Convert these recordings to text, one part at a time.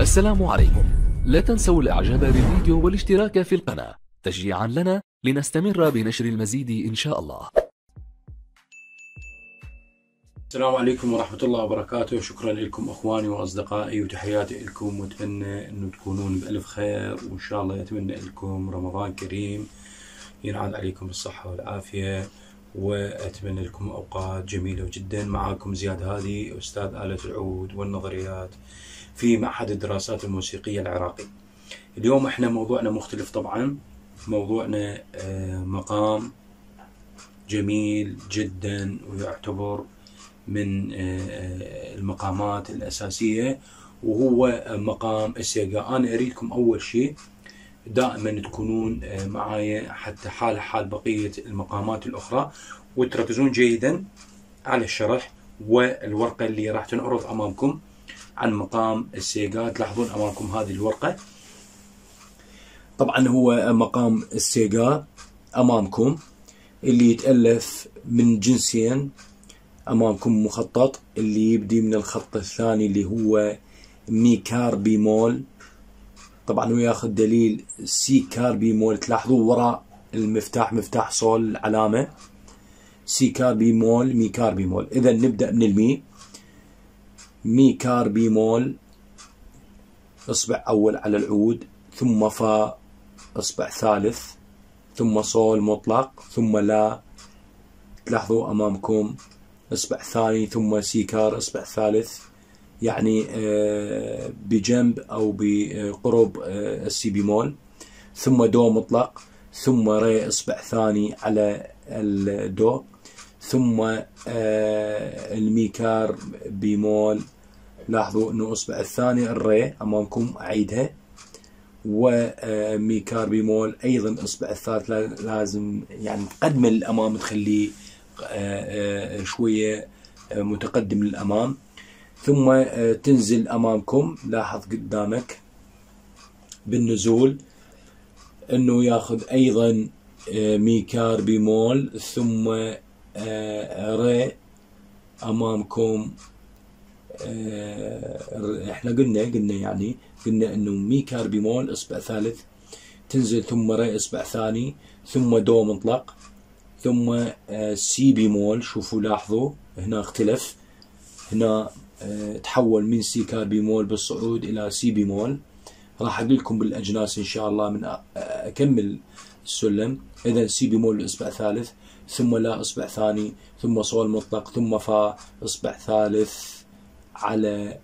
السلام عليكم. لا تنسوا الإعجاب بالفيديو والاشتراك في القناة. تشجيعا لنا لنستمر بنشر المزيد إن شاء الله. السلام عليكم ورحمة الله وبركاته. شكرا لكم أخواني وأصدقائي وتحياتي لكم. وأتمنى أنه تكونون بألف خير وإن شاء الله أتمنى لكم رمضان كريم. ينعاد عليكم بالصحة والعافية. وأتمنى لكم أوقات جميلة جدا معاكم زياد هادي أستاذ آلة العود والنظريات في معهد الدراسات الموسيقية العراقي. اليوم إحنا موضوعنا مختلف طبعا. موضوعنا آه، مقام جميل جدا ويعتبر من آه، المقامات الأساسية وهو مقام السيجا أنا أريدكم أول شيء دائما تكونون آه، معايا حتى حال حال بقية المقامات الأخرى. وتركزون جيدا على الشرح والورقة اللي راح تنعرض أمامكم عن مقام السيكاه. تلاحظون أمامكم هذه الورقة. طبعا هو مقام السيكاه أمامكم اللي يتألف من جنسين. أمامكم مخطط اللي يبدي من الخط الثاني اللي هو مي كار بيمول. طبعا هو ياخذ دليل سي كار بيمول تلاحظوا وراء المفتاح مفتاح صول العلامة سي كار بيمول مي كار بيمول اذا نبدأ من المي. مي كار بيمول إصبع أول على العود ثم فا إصبع ثالث ثم صول مطلق ثم لا. تلاحظوا أمامكم إصبع ثاني ثم سيكار إصبع ثالث. يعني آه، بجنب أو بقرب آه، السي بيمول. ثم دو مطلق. ثم ري إصبع ثاني على الدو. ثم آه، الميكار بيمول. لاحظوا إنه إصبع الثاني الري أمامكم أعيدها. وميكار بيمول أيضا إصبع الثالث. لازم يعني تقدم للامام تخليه آه، متقدم للأمام. ثم تنزل أمامكم. لاحظ قدامك بالنزول أنه ياخذ أيضا ميكار بيمول ثم ري أمامكم إحنا قلنا قلنا يعني قلنا أنه ميكار بيمول إصبع ثالث تنزل ثم ري إصبع ثاني ثم دو مطلق ثم آه، سي بيمول. شوفوا لاحظوا هنا اختلف هنا آه، تحول من سي كار بيمول بالصعود إلى سي بيمول راح أقول لكم بالأجناس إن شاء الله من أكمل السلم. إذا سي بيمول إصبع ثالث ثم لا إصبع ثاني ثم صول مطلق ثم فا إصبع ثالث على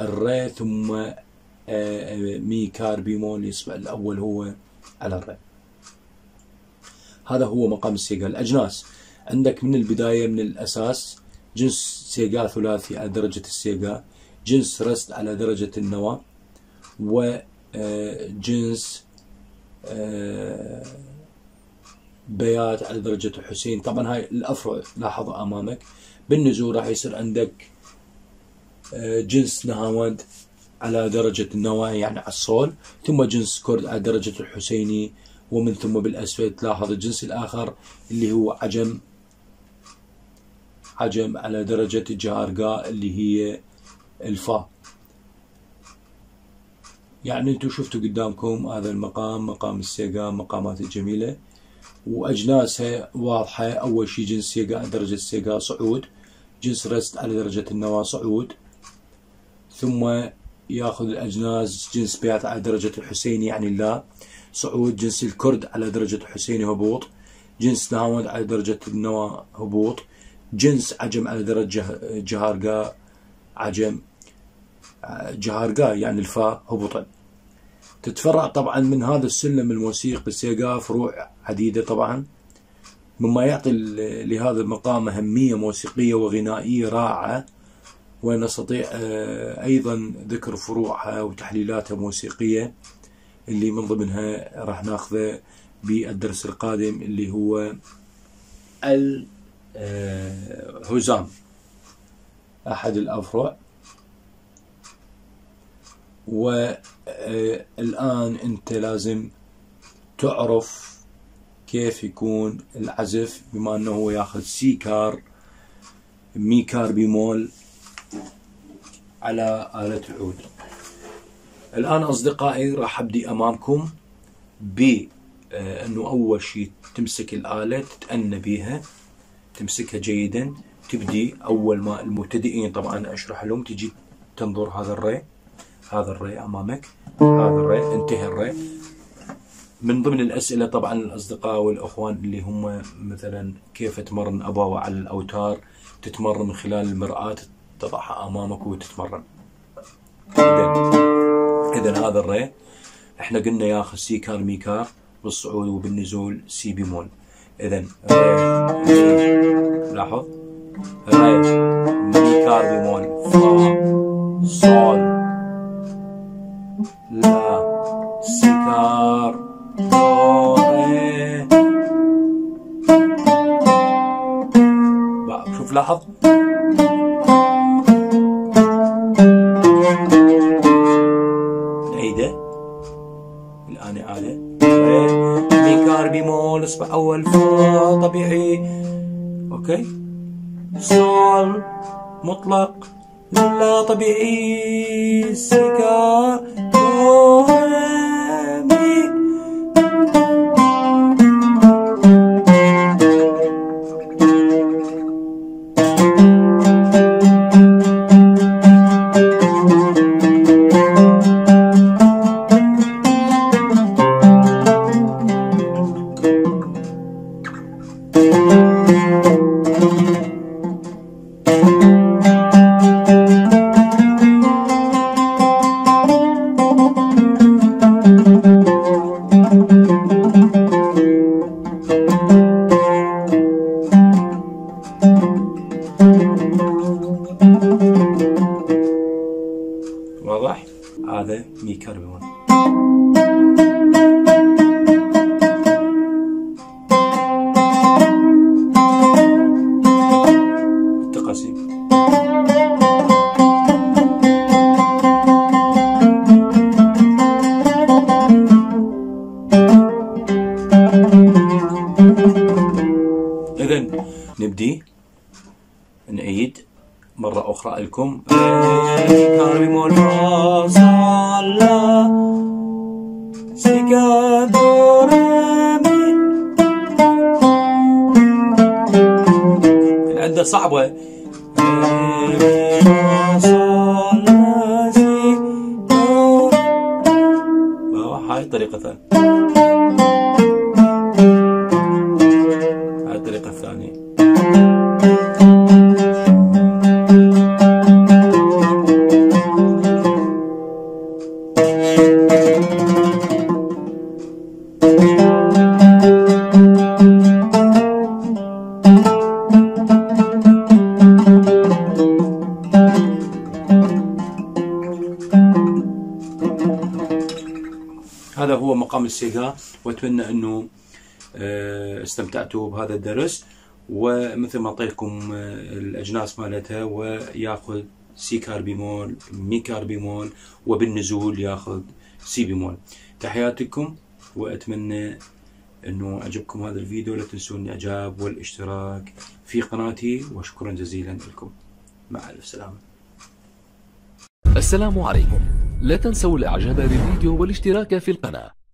الري ثم آه، مي كار بيمول الاصبع الأول هو على الري هذا هو مقام السيكاه. الأجناس. عندك من البداية من الأساس جنس سيكاه ثلاثي على درجة السيكاه جنس رست على درجة النوى وجنس آه، بيات على درجة الحسيني طبعا هاي الأفرع لاحظها أمامك. بالنزول راح يصير عندك آه، جنس نهاوند على درجة النوى يعني على الصول ثم جنس كرد على درجة الحسيني ومن ثم بالأسفل تلاحظ الجنس الآخر اللي هو عجم عجم على درجة الجهارقاء اللي هي الفا. يعني أنتم شفتوا قدامكم هذا المقام مقام السيقا مقامات الجميلة. وأجناسها واضحة. أول شيء جنس سيقا درجة السيقا صعود. جنس رست على درجة النواة صعود. ثم ياخذ الأجناس جنس بيات على درجة الحسين يعني لا. صعود جنس الكرد على درجة حسيني هبوط. جنس ناود على درجة النوى هبوط. جنس عجم على درجة جهارقاء عجم جهارقاء يعني الفاء هبوطا تتفرع طبعا من هذا السلم الموسيقي السيقا فروع عديدة طبعا مما يعطي لهذا المقام أهمية موسيقية وغنائية رائعة ونستطيع آه، أيضا ذكر فروعها وتحليلاتها موسيقية اللي من ضمنها راح ناخذه بالدرس القادم اللي هو الهزام أحد الأفرع. والآن أنت لازم تعرف كيف يكون العزف بما أنه هو ياخذ سي كار ميكاربيمول على آلة العود الآن أصدقائي راح أبدي أمامكم ب آه، أنه أول شيء تمسك الآلة تتأنى بيها. تمسكها جيدا تبدي أول ما المبتدئين طبعا أشرح لهم تجي تنظر هذا الري هذا الري أمامك هذا الري انتهى الري. من ضمن الأسئلة طبعا الأصدقاء والأخوان اللي هم مثلا كيف تمرن أباوع على الأوتار تتمرن من خلال المرآة تضعها أمامك وتتمرن. إذا هذا الري إحنا قلنا ياخذ سي كار مي كار بالصعود وبالنزول سي بيمول. إذا لاحظ؟ ري مي كار بيمول فا صول لا سي كار دو ري شوف لاحظ؟ طبيعي. أوكي. صول مطلق. لا طبيعي سيكا. دو هذا ميكربون التقاسيم. إذا نبدي. نعيد مرة أخرى لكم. كا دو ري مي العدة صعبة. هاي الثانية هاي الطريقة الثانية. السيكاه وأتمنى أنه آه، استمتعتوا بهذا الدرس ومثل ما اعطيتكم آه، الأجناس مالتها ويأخذ سي كاربيمول مي كاربيمول وبالنزول يأخذ سي بيمول تحياتكم وأتمنى أنه عجبكم هذا الفيديو. لا تنسون الإعجاب والاشتراك في قناتي وشكرا جزيلا لكم. مع ألف سلامة. السلام عليكم. لا تنسوا الإعجاب بالفيديو والاشتراك في القناة.